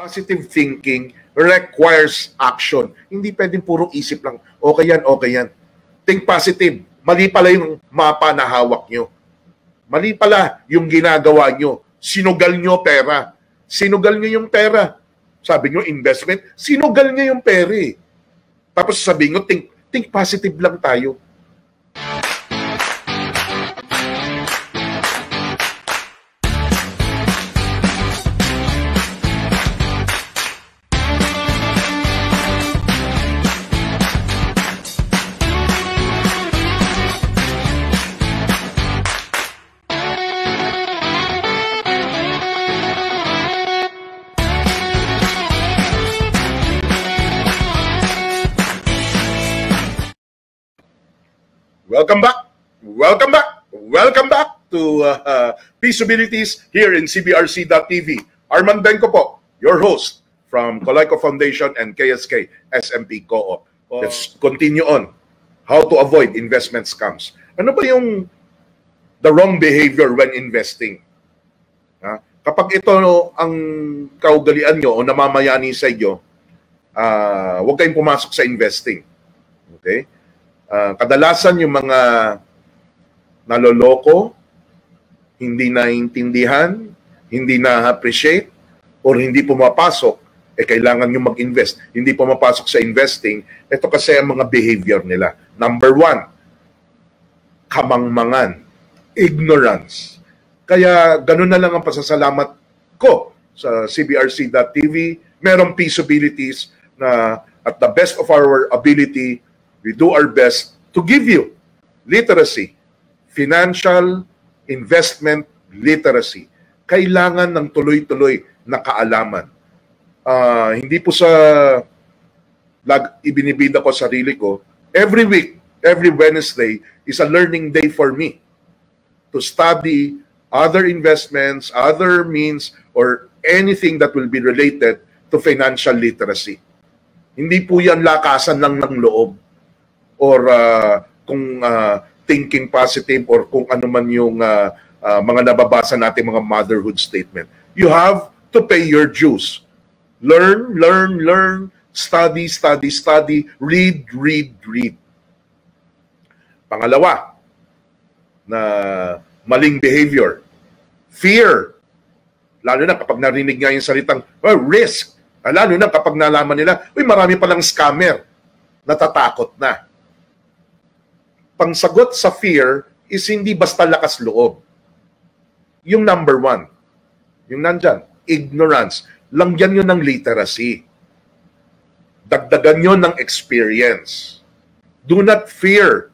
Positive thinking requires action. Hindi pwedeng puro isip lang. Okay yan, okay yan. Think positive. Mali pala yung mapa na hawak nyo. Mali pala yung ginagawa nyo. Sinugal nyo pera. Sinugal nyo yung pera. Sabi nyo, investment. Sinugal nyo yung pera eh. Tapos sabi nyo, think, think positive lang tayo. Welcome back. Welcome back. Welcome back to uh, uh, Peaceabilities here in CBRC.tv. Arman Benko po, your host from Colico Foundation and KSK SMP Co-op. Let's continue on. How to avoid investment scams. Ano ba yung the wrong behavior when investing? Ha? Kapag ito no, ang kaugalian nyo o namamayani sa inyo, uh, huwag kayong pumasok sa investing. Okay? Uh, kadalasan yung mga naloloko, hindi naiintindihan, hindi na-appreciate, or hindi pumapasok, eh kailangan nyo mag-invest. Hindi pumapasok sa investing, ito kasi ang mga behavior nila. Number one, kamangmangan, ignorance. Kaya ganun na lang ang pasasalamat ko sa CBRC.tv. Merong peaceabilities na at the best of our ability, we do our best to give you literacy, financial investment literacy. Kailangan ng tuloy-tuloy na kaalaman. Uh, hindi po sa lag, ibinibida ko sarili ko, every week, every Wednesday is a learning day for me to study other investments, other means, or anything that will be related to financial literacy. Hindi po yan lakasan lang ng loob or uh, kung uh, thinking positive or kung ano man yung uh, uh, mga nababasa natin mga motherhood statement. You have to pay your dues. Learn, learn, learn, study, study, study, read, read, read. Pangalawa, na maling behavior. Fear. Lalo na kapag narinig nga yung salitang oh, risk. Lalo na kapag nalaman nila, uy, marami palang scammer. Natatakot na pangsagot sa fear is hindi basta lakas loob. Yung number one, yung nandyan, ignorance. Langyan nyo ng literacy. Dagdagan nyo ng experience. Do not fear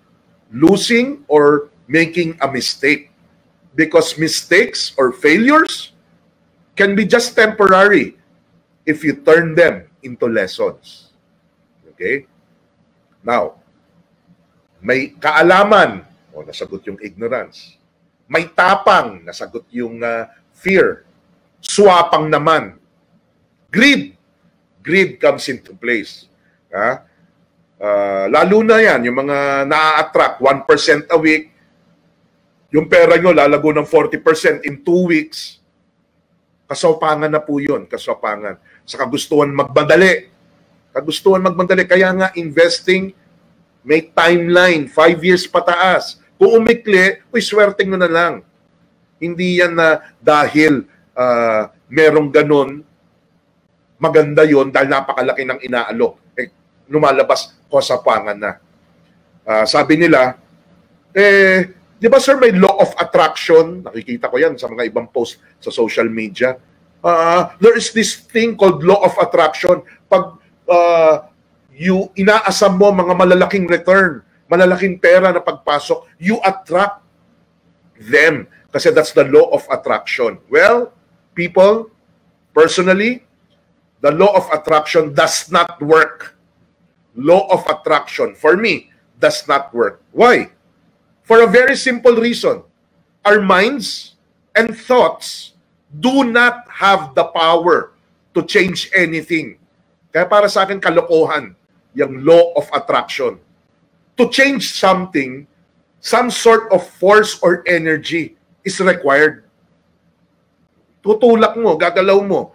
losing or making a mistake. Because mistakes or failures can be just temporary if you turn them into lessons. Okay? Now, may kaalaman, o nasagot yung ignorance. May tapang, nasagot yung uh, fear. Swapang naman. Greed. Greed comes into place. Ha? Uh, lalo na yan, yung mga na-attract 1% a week, yung pera nyo lalago ng 40% in 2 weeks. Kasopangan na po yun, kasopangan. Sa kagustuhan magmadali. Kagustuhan magmadali. Kaya nga investing may timeline, five years pataas. Kung umikli, uy, swerteng mo na lang. Hindi yan na dahil uh, merong ganun, maganda yon dahil napakalaki ng inaalok. Eh, lumalabas kosapangan na. Uh, sabi nila, eh, di ba sir may law of attraction? Nakikita ko yan sa mga ibang post sa social media. Uh, there is this thing called law of attraction. Pag uh, you inaasam mo mga malalaking return, malalaking pera na pagpasok, you attract them kasi that's the law of attraction. Well, people, personally, the law of attraction does not work. Law of attraction, for me, does not work. Why? For a very simple reason. Our minds and thoughts do not have the power to change anything. Kaya para sa akin, kalokohan yung law of attraction. To change something, some sort of force or energy is required. Tutulak mo, gagalaw mo.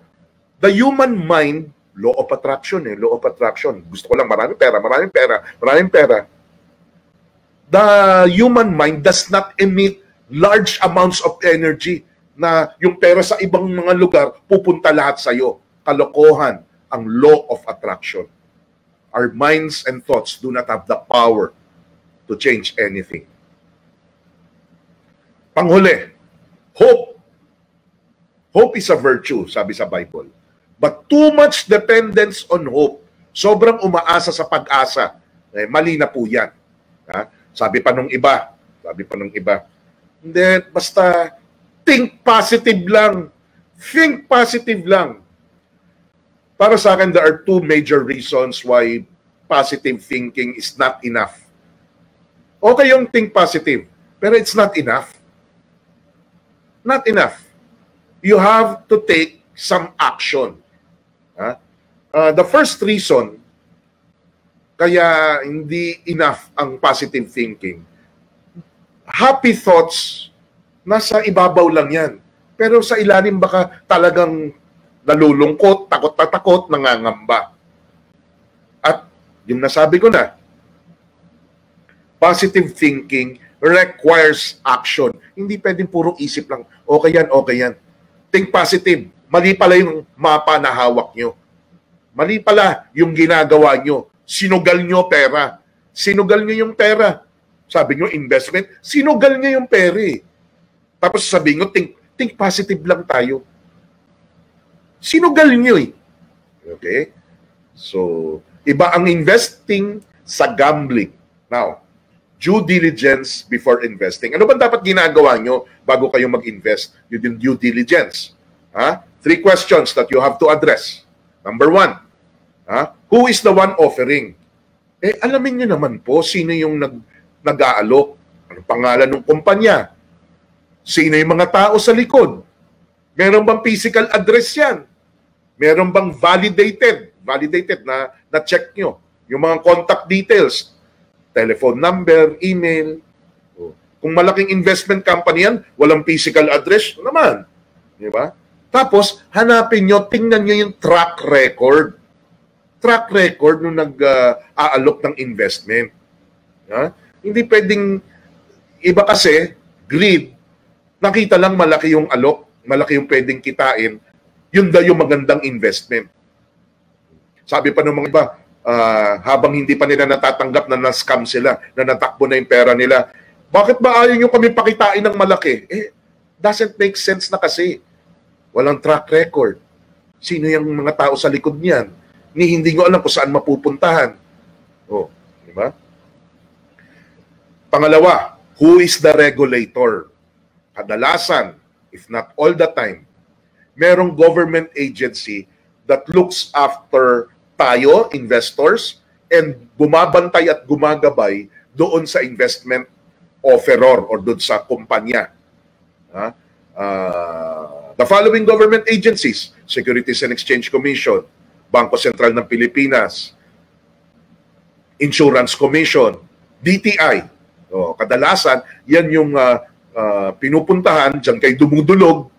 The human mind, law of attraction eh, law of attraction. Gusto ko lang maraming pera, maraming pera, maraming pera. The human mind does not emit large amounts of energy na yung pera sa ibang mga lugar pupunta lahat sa iyo. Kalokohan ang law of attraction. Our minds and thoughts do not have the power to change anything. Panghuli, hope. Hope is a virtue, sabi sa Bible. But too much dependence on hope, sobrang umaasa sa pag-asa, eh, mali na po yan. Ha? Sabi pa nung iba, sabi pa nung iba, hindi, basta think positive lang. Think positive lang. Para sa akin, there are two major reasons why positive thinking is not enough. Okay yung think positive, pero it's not enough. Not enough. You have to take some action. Huh? Uh, the first reason kaya hindi enough ang positive thinking. Happy thoughts, nasa ibabaw lang yan. Pero sa ilalim baka talagang nalulungkot, takot na takot, nangangamba. At yung nasabi ko na, positive thinking requires action. Hindi pwedeng puro isip lang, okay yan, okay yan. Think positive. Mali pala yung mapa na hawak nyo. Mali pala yung ginagawa nyo. Sinugal nyo pera. Sinugal nyo yung pera. Sabi nyo, investment. Sinugal nyo yung pera eh. Tapos sabi nyo, think, think positive lang tayo. Sinugal nyo eh. Okay? So, iba ang investing sa gambling. Now, due diligence before investing. Ano ba dapat ginagawa nyo bago kayo mag-invest? Yung due diligence. Ha? Three questions that you have to address. Number one, ha? who is the one offering? Eh, alamin nyo naman po sino yung nag, nag-aalok. Ano pangalan ng kumpanya? Sino yung mga tao sa likod? Meron bang physical address yan? Meron bang validated, validated na na-check nyo? Yung mga contact details, telephone number, email. Kung malaking investment company yan, walang physical address naman. Di ba? Tapos, hanapin nyo, tingnan nyo yung track record. Track record nung nag-aalok ng investment. Ha? Hindi pwedeng, iba kasi, greed, nakita lang malaki yung alok, malaki yung pwedeng kitain, yun daw yung magandang investment. Sabi pa ng mga iba, uh, habang hindi pa nila natatanggap na na-scam sila, na natakbo na yung pera nila, bakit ba ayaw nyo kami pakitain ng malaki? Eh, doesn't make sense na kasi. Walang track record. Sino yung mga tao sa likod niyan? Ni hindi nyo alam kung saan mapupuntahan. Oh, di ba? Pangalawa, who is the regulator? Kadalasan, if not all the time, merong government agency that looks after tayo, investors, and bumabantay at gumagabay doon sa investment offeror or doon sa kumpanya. Ha? Uh, the following government agencies, Securities and Exchange Commission, Bangko Sentral ng Pilipinas, Insurance Commission, DTI. O, kadalasan, yan yung uh, uh, pinupuntahan, dyan kay dumudulog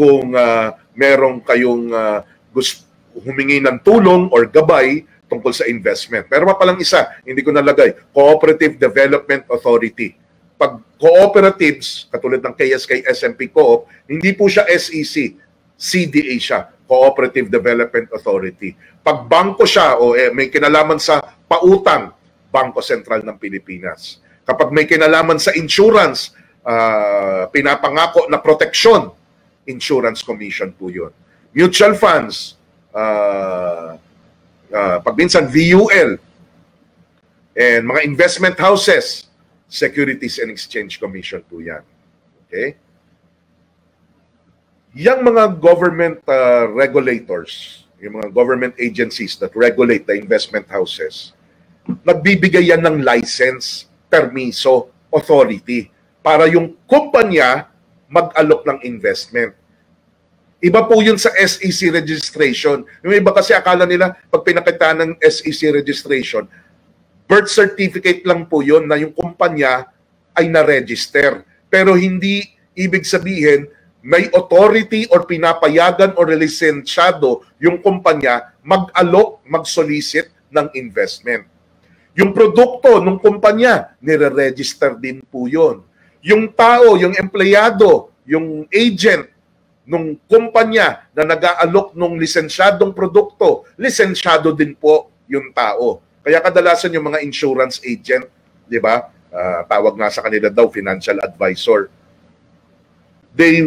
kung uh, merong kayong uh, gusto humingi ng tulong or gabay tungkol sa investment. Pero pa palang isa, hindi ko nalagay, Cooperative Development Authority. Pag cooperatives, katulad ng KSK SMP Co-op, hindi po siya SEC, CDA siya, Cooperative Development Authority. Pag bangko siya o eh, may kinalaman sa pautang, Bangko Sentral ng Pilipinas. Kapag may kinalaman sa insurance, uh, pinapangako na proteksyon, Insurance Commission po yun. Mutual funds, uh, uh, pag minsan VUL, and mga investment houses, Securities and Exchange Commission po yan. Okay? Yang mga government uh, regulators, yung mga government agencies that regulate the investment houses, nagbibigay yan ng license, permiso, authority para yung kumpanya mag-alok ng investment. Iba po yun sa SEC registration. Yung iba kasi akala nila pag pinakita ng SEC registration, birth certificate lang po yun na yung kumpanya ay na-register. Pero hindi ibig sabihin may authority or pinapayagan o lisensyado yung kumpanya mag-alok, mag-solicit ng investment. Yung produkto ng kumpanya, nire-register din po yun. Yung tao, yung empleyado, yung agent ng kumpanya na nag-aalok ng lisensyadong produkto, lisensyado din po yung tao. Kaya kadalasan yung mga insurance agent, di ba? Uh, tawag nga sa kanila daw financial advisor. They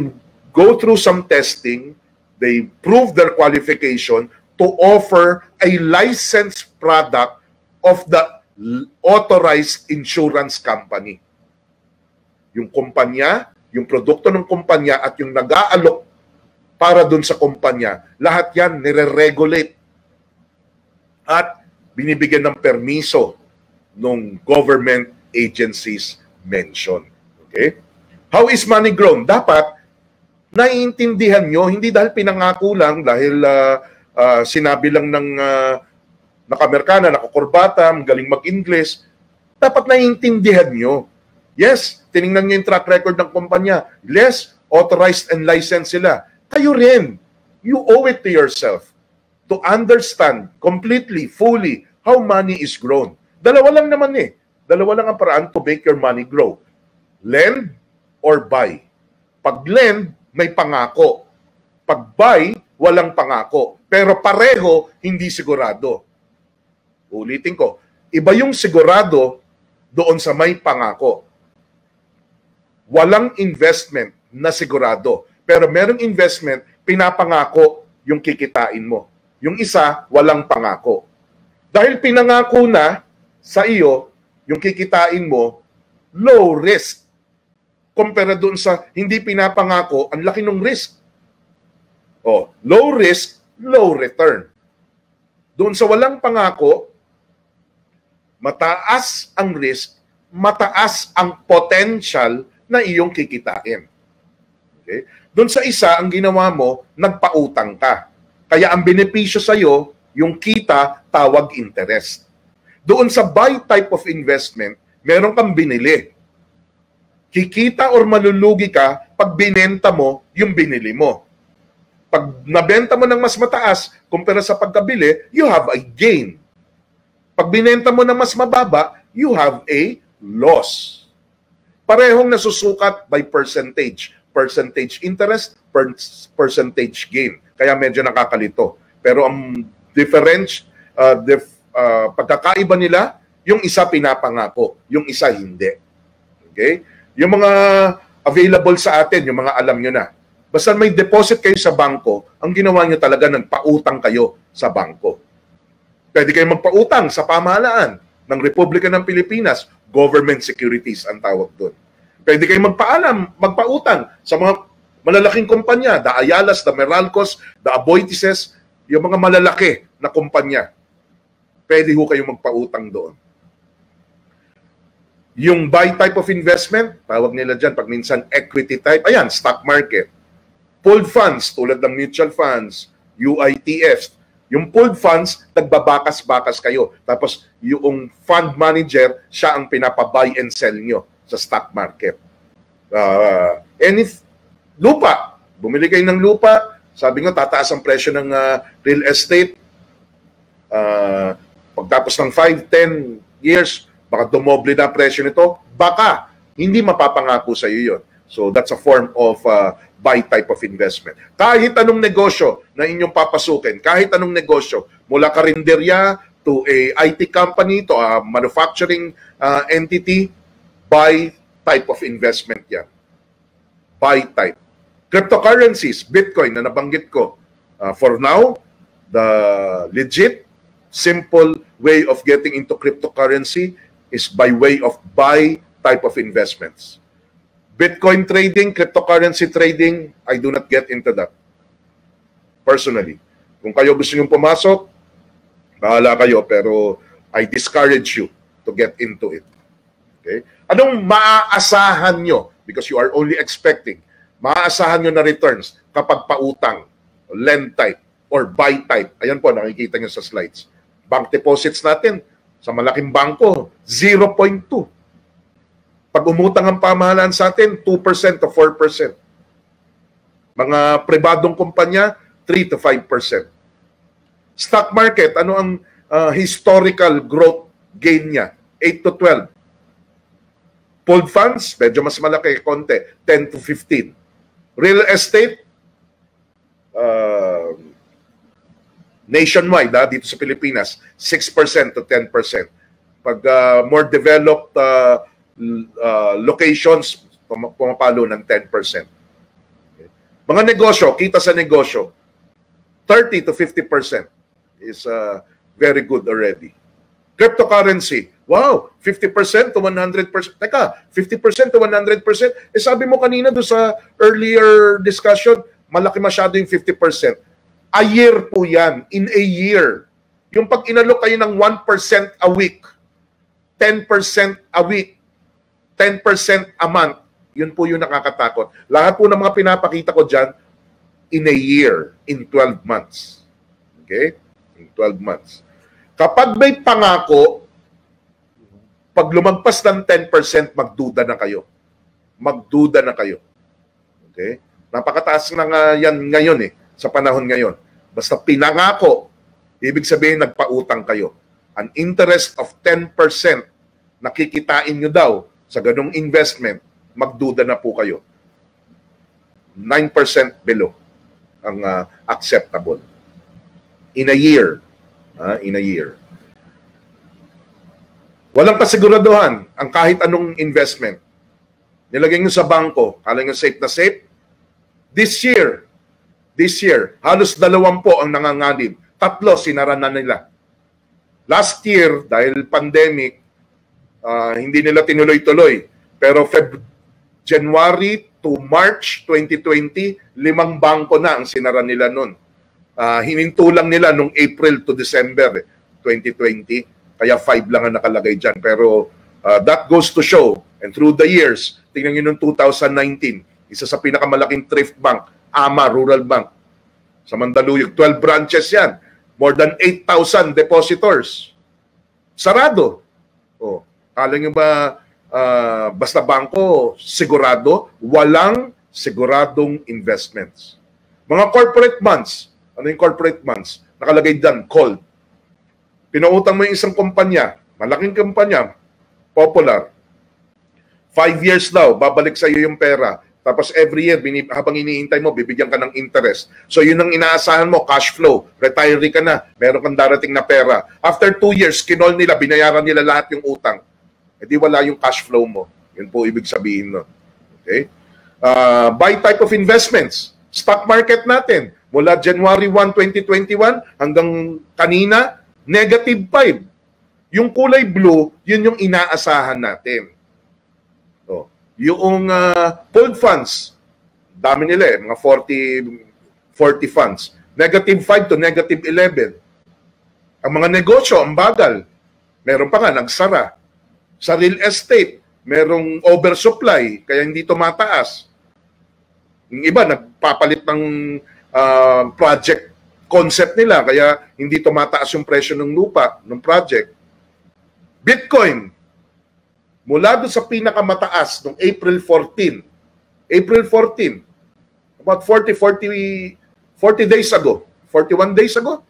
go through some testing, they prove their qualification to offer a licensed product of the authorized insurance company. Yung kumpanya, yung produkto ng kumpanya at yung nag-aalok para dun sa kumpanya, lahat yan nire-regulate at binibigyan ng permiso ng government agencies mentioned. Okay? How is money grown? Dapat naiintindihan nyo, hindi dahil pinangako lang, dahil uh, uh, sinabi lang ng uh, nakamerkana, nakakurbata, galing mag-Ingles, dapat naiintindihan nyo. Yes, tiningnan nyo yung track record ng kumpanya. Yes, authorized and licensed sila. Kayo rin, you owe it to yourself to understand completely, fully, how money is grown. Dalawa lang naman eh. Dalawa lang ang paraan to make your money grow. Lend or buy. Pag lend, may pangako. Pag buy, walang pangako. Pero pareho, hindi sigurado. Ulitin ko, iba yung sigurado doon sa may pangako. Walang investment na sigurado. Pero merong investment, pinapangako yung kikitain mo. Yung isa, walang pangako. Dahil pinangako na sa iyo, yung kikitain mo, low risk kumpara doon sa hindi pinapangako, ang laki ng risk. Oh, low risk, low return. Doon sa walang pangako, mataas ang risk, mataas ang potential na iyong kikitain. Okay? Doon sa isa, ang ginawa mo, nagpautang ka. Kaya ang benepisyo sa iyo, yung kita, tawag interest. Doon sa buy type of investment, meron kang binili kikita or malulugi ka pag binenta mo yung binili mo. Pag nabenta mo ng mas mataas kumpara sa pagkabili, you have a gain. Pag binenta mo ng mas mababa, you have a loss. Parehong nasusukat by percentage. Percentage interest, per percentage gain. Kaya medyo nakakalito. Pero ang difference, uh, dif, uh, pagkakaiba nila, yung isa pinapangako, yung isa hindi. Okay? Yung mga available sa atin, yung mga alam nyo na. Basta may deposit kayo sa bangko, ang ginawa nyo talaga, nagpautang kayo sa bangko. Pwede kayo magpautang sa pamahalaan ng Republika ng Pilipinas, government securities ang tawag doon. Pwede kayo magpaalam, magpautang sa mga malalaking kumpanya, the Ayalas, the Meralcos, the Aboitises, yung mga malalaki na kumpanya. Pwede ho kayo magpautang doon. Yung buy type of investment, tawag nila dyan pag minsan equity type, ayan, stock market. Pooled funds, tulad ng mutual funds, UITFs. Yung pooled funds, nagbabakas-bakas kayo. Tapos yung fund manager, siya ang pinapa-buy and sell nyo sa stock market. Uh, and if lupa, bumili kayo ng lupa, sabi nga tataas ang presyo ng uh, real estate. Uh, pagtapos ng 5, 10 years, baka dumoble na presyo nito, baka hindi mapapangako sa iyo yon. So that's a form of uh, buy type of investment. Kahit anong negosyo na inyong papasukin, kahit anong negosyo, mula karinderya to a IT company to a manufacturing uh, entity, buy type of investment yan. Buy type. Cryptocurrencies, Bitcoin na nabanggit ko. Uh, for now, the legit, simple way of getting into cryptocurrency is by way of buy type of investments. Bitcoin trading, cryptocurrency trading, I do not get into that. Personally. Kung kayo gusto nyo pumasok, bahala kayo, pero I discourage you to get into it. Okay? Anong maaasahan nyo? Because you are only expecting. Maaasahan nyo na returns kapag pautang, lend type, or buy type. Ayan po, nakikita nyo sa slides. Bank deposits natin, sa malaking bangko, 0.2. Pag umutang ang pamahalaan sa atin, 2% to 4%. Mga pribadong kumpanya, 3 to 5%. Stock market, ano ang uh, historical growth gain niya? 8 to 12. Pooled funds, medyo mas malaki, konti, 10 to 15. Real estate, uh, nationwide, ha, dito sa Pilipinas, 6% to 10%. Pag uh, more developed uh, uh, locations, pumapalo ng 10%. Mga negosyo, kita sa negosyo, 30 to 50% is uh, very good already. Cryptocurrency, wow, 50% to 100%. Teka, 50% to 100%. Eh sabi mo kanina do sa earlier discussion, malaki masyado yung 50%. A year po yan, in a year. Yung pag inalok kayo ng 1% a week, 10% a week, 10% a month, yun po yung nakakatakot. Lahat po ng mga pinapakita ko dyan, in a year, in 12 months. Okay? In 12 months. Kapag may pangako, pag lumagpas ng 10%, magduda na kayo. Magduda na kayo. Okay? Napakataas na nga yan ngayon eh, sa panahon ngayon. Basta pinangako, ibig sabihin nagpautang kayo. An interest of 10% nakikitain nyo daw sa ganong investment, magduda na po kayo. 9% below ang uh, acceptable. In a year. Uh, in a year. Walang kasiguraduhan ang kahit anong investment. Nilagay nyo sa bangko, kala nyo safe na safe. This year, this year, halos dalawampo ang nanganganib. Tatlo, sinara na nila. Last year, dahil pandemic, uh, hindi nila tinuloy-tuloy. Pero Feb January to March 2020, limang bangko na ang sinara nila noon. Uh, hininto lang nila nung April to December 2020. Kaya five lang ang nakalagay dyan. Pero uh, that goes to show, and through the years, tingnan nyo noong 2019, isa sa pinakamalaking thrift bank, AMA Rural Bank. Sa Mandaluyong, 12 branches yan. More than 8,000 depositors. Sarado. Oh, kala nyo ba uh, basta bangko, sigurado, walang siguradong investments. Mga corporate bonds, ano yung corporate bonds? Nakalagay dyan, called. Pinautang mo yung isang kumpanya, malaking kumpanya, popular. Five years daw, babalik sa iyo yung pera. Tapos every year, habang iniintay mo, bibigyan ka ng interest. So yun ang inaasahan mo, cash flow. Retiree ka na, meron kang darating na pera. After two years, kinol nila, binayaran nila lahat yung utang edi wala yung cash flow mo. Yun po ibig sabihin no. Okay? Uh, buy type of investments. Stock market natin, mula January 1, 2021 hanggang kanina, negative 5. Yung kulay blue, yun yung inaasahan natin. Oh, yung uh, pooled funds, dami nila eh, mga 40 40 funds. Negative 5 to negative 11. Ang mga negosyo, ang bagal. Meron pa nga, nagsara. Sa real estate, merong oversupply, kaya hindi tumataas. Yung iba, nagpapalit ng uh, project concept nila, kaya hindi tumataas yung presyo ng lupa, ng project. Bitcoin, mula doon sa pinakamataas noong April 14, April 14, about 40, 40, 40 days ago, 41 days ago,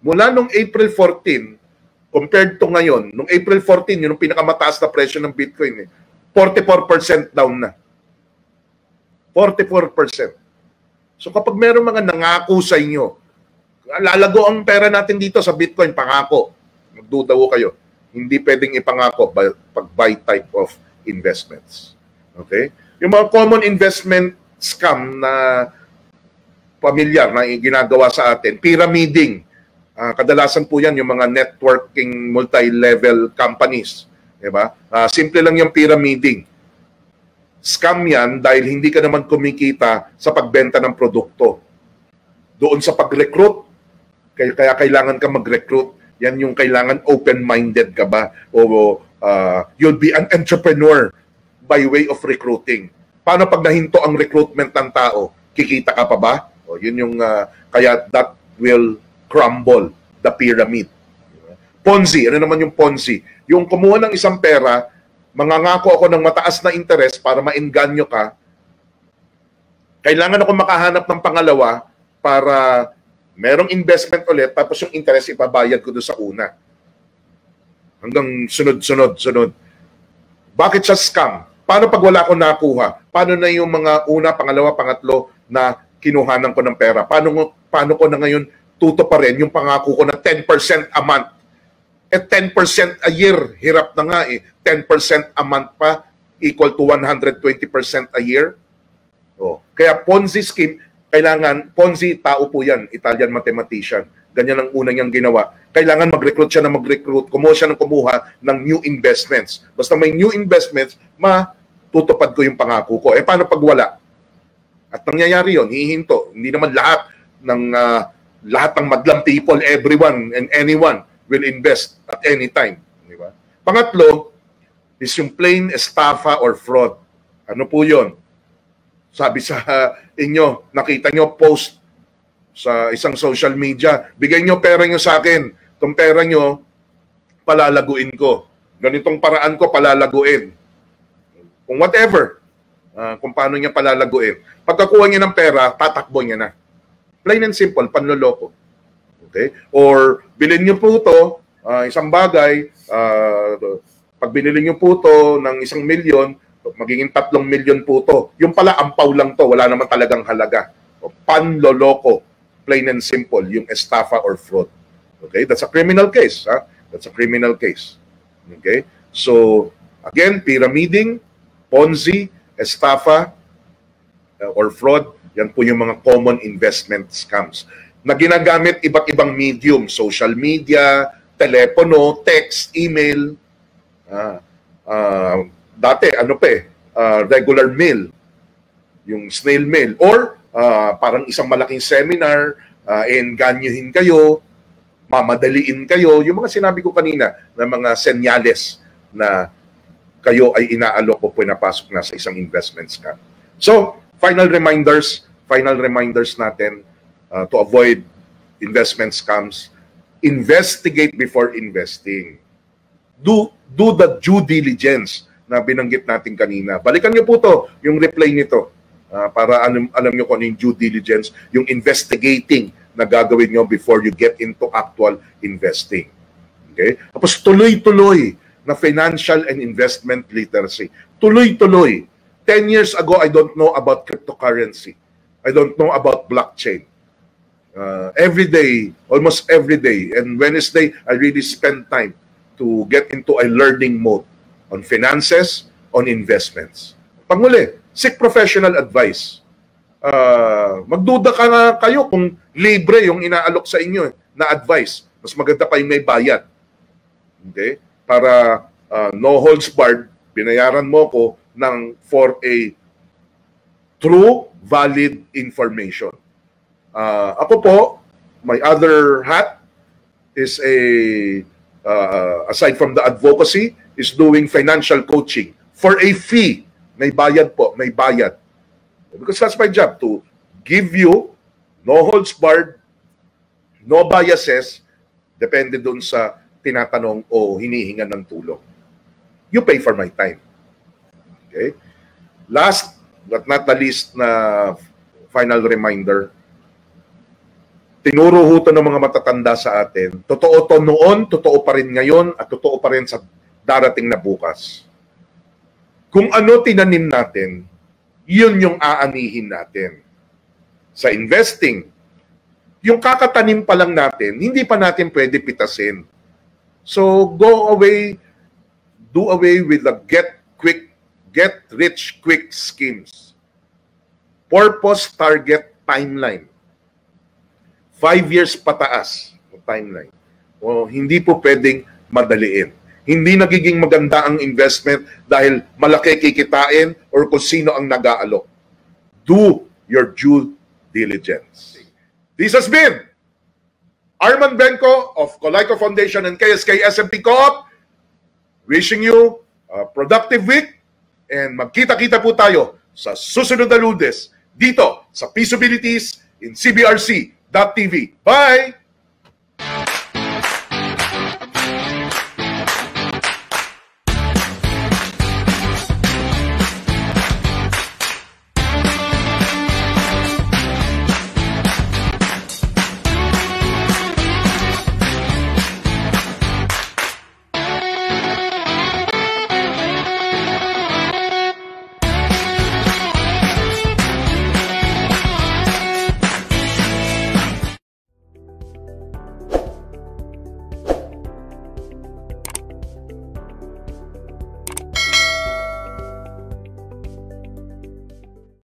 mula noong April 14 compared to ngayon, nung April 14, yun yung pinakamataas na presyo ng Bitcoin, eh, 44% down na. 44%. So kapag meron mga nangako sa inyo, lalago ang pera natin dito sa Bitcoin, pangako. Magdudaw kayo. Hindi pwedeng ipangako pag buy type of investments. Okay? Yung mga common investment scam na pamilyar na ginagawa sa atin, pyramiding, Uh, kadalasan po yan yung mga networking multi-level companies. Diba? Uh, simple lang yung pyramiding. Scam yan dahil hindi ka naman kumikita sa pagbenta ng produkto. Doon sa pag-recruit, kaya, kaya kailangan ka mag-recruit. Yan yung kailangan open-minded ka ba? O uh, you'll be an entrepreneur by way of recruiting. Paano pag nahinto ang recruitment ng tao? Kikita ka pa ba? O, yun yung, uh, kaya that will crumble the pyramid. Ponzi, ano naman yung Ponzi? Yung kumuha ng isang pera, mangangako ako ng mataas na interest para mainganyo ka, Kailangan ako makahanap ng pangalawa para merong investment ulit tapos yung interest ipabayad ko doon sa una. Hanggang sunod-sunod, sunod. Bakit siya scam? Paano pag wala akong nakuha? Paano na yung mga una, pangalawa, pangatlo na kinuhanan ko ng pera? Paano, paano ko na ngayon tuto pa rin yung pangako ko na 10% a month? Eh 10% a year, hirap na nga eh. 10% a month pa equal to 120% a year. Oh. Kaya Ponzi scheme, kailangan, Ponzi, tao po yan, Italian mathematician. Ganyan ang una niyang ginawa. Kailangan mag-recruit siya na mag-recruit, kumuha siya ng kumuha ng new investments. Basta may new investments, matutupad ko yung pangako ko. Eh paano pag wala? At nangyayari yon hihinto. Hindi naman lahat ng uh, lahat ng madlang people, everyone and anyone will invest at any time. Di ba? Pangatlo is yung plain estafa or fraud. Ano po yon? Sabi sa inyo, nakita nyo post sa isang social media. Bigay nyo pera nyo sa akin. Itong pera nyo, palalaguin ko. Ganitong paraan ko, palalaguin. Kung whatever, uh, kung paano niya palalaguin. Pagkakuha niya ng pera, tatakbo niya na. Plain and simple, panloloko. Okay? Or bilhin niyo po ito, uh, isang bagay, uh, pag binili niyo po ito ng isang milyon, magiging tatlong milyon po ito. Yung pala, ampaw lang to, wala naman talagang halaga. Panloloko plain and simple, yung estafa or fraud. Okay? That's a criminal case. Ha? That's a criminal case. Okay? So, again, pyramiding, Ponzi, estafa, uh, or fraud, yan po yung mga common investment scams na ginagamit iba't ibang medium, social media, telepono, text, email, uh, uh, dati ano pa eh, uh, regular mail, yung snail mail, or uh, parang isang malaking seminar, uh, enganyuhin kayo, mamadaliin kayo, yung mga sinabi ko kanina na mga senyales na kayo ay inaalok o pinapasok na sa isang investment scam. So, final reminders, final reminders natin uh, to avoid investment scams, investigate before investing. Do do the due diligence na binanggit natin kanina. Balikan niyo po to, yung replay nito uh, para alam, alam nyo kung ano yung due diligence, yung investigating na gagawin nyo before you get into actual investing. Okay? Tapos tuloy-tuloy na financial and investment literacy. Tuloy-tuloy. 10 years ago, I don't know about cryptocurrency. I don't know about blockchain. Uh, every day, almost every day, and Wednesday, I really spend time to get into a learning mode on finances, on investments. Panguli, seek professional advice. Uh, magduda ka na kayo kung libre yung inaalok sa inyo na advice. Mas maganda pa yung may bayad. Okay? Para uh, no holds barred, binayaran mo ko ng for a true, valid information. Uh, ako po, my other hat is a, uh, aside from the advocacy, is doing financial coaching for a fee may bayad po, may bayad. Because that's my job to give you no holds barred, no biases, depende dun sa tinatanong o hinihinga ng tulong. You pay for my time. Okay? Last but not the least na final reminder, tinuro ho ng mga matatanda sa atin. Totoo to noon, totoo pa rin ngayon, at totoo pa rin sa darating na bukas kung ano tinanim natin, yun yung aanihin natin. Sa investing, yung kakatanim pa lang natin, hindi pa natin pwede pitasin. So go away, do away with the get quick, get rich quick schemes. Purpose, target, timeline. Five years pataas timeline. O, hindi po pwedeng madaliin hindi nagiging maganda ang investment dahil malaki kikitain or kung sino ang nag-aalok. Do your due diligence. This has been Arman Benko of Colico Foundation and KSK SMP Co-op wishing you a productive week and magkita-kita po tayo sa susunod na lunes dito sa Peaceabilities in CBRC.tv. Bye!